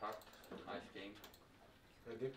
Pat, nice game. Ready?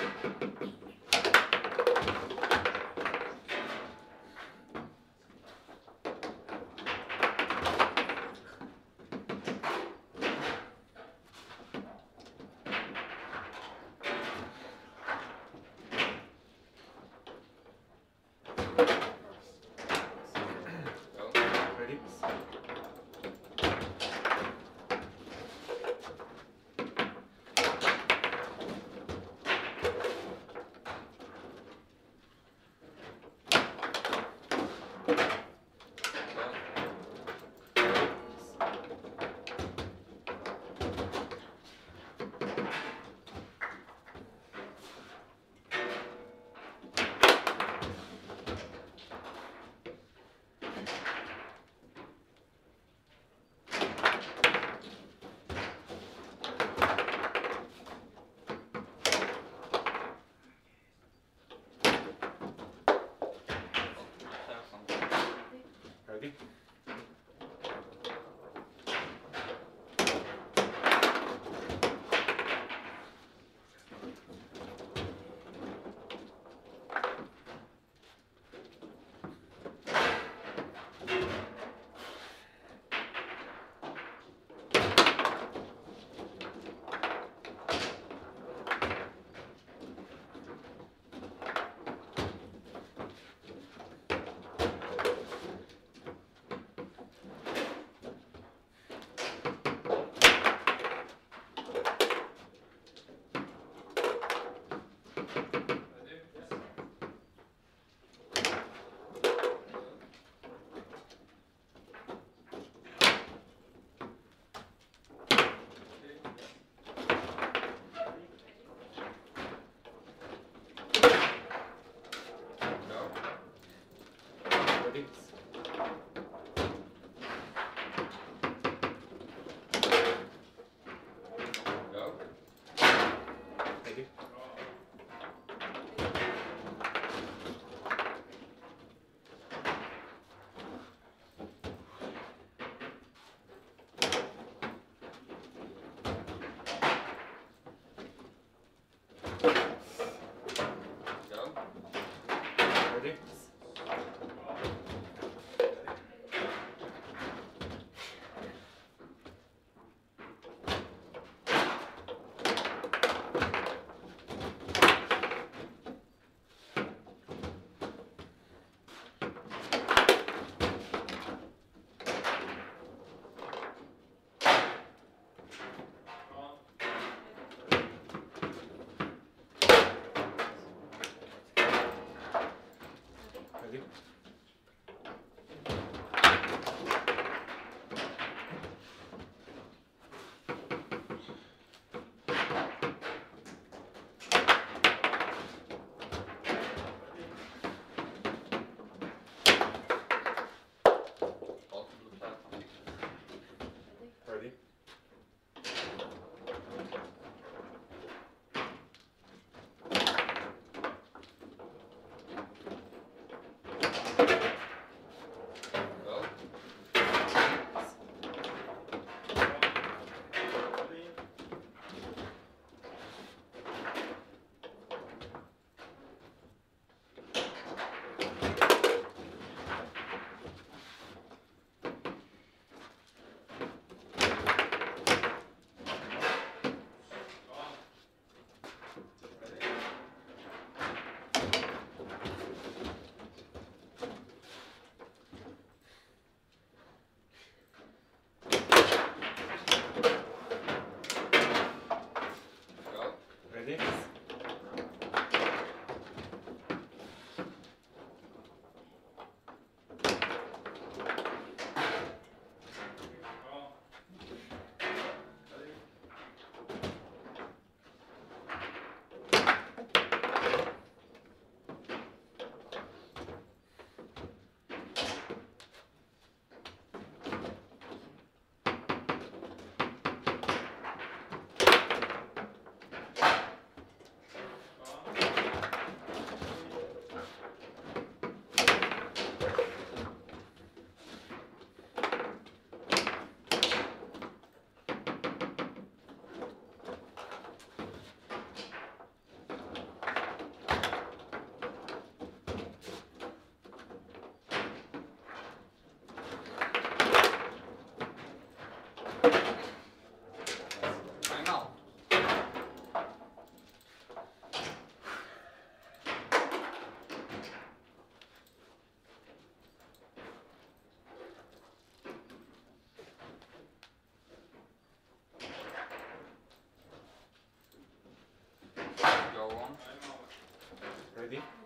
Ready? Ready? Ready? Ready?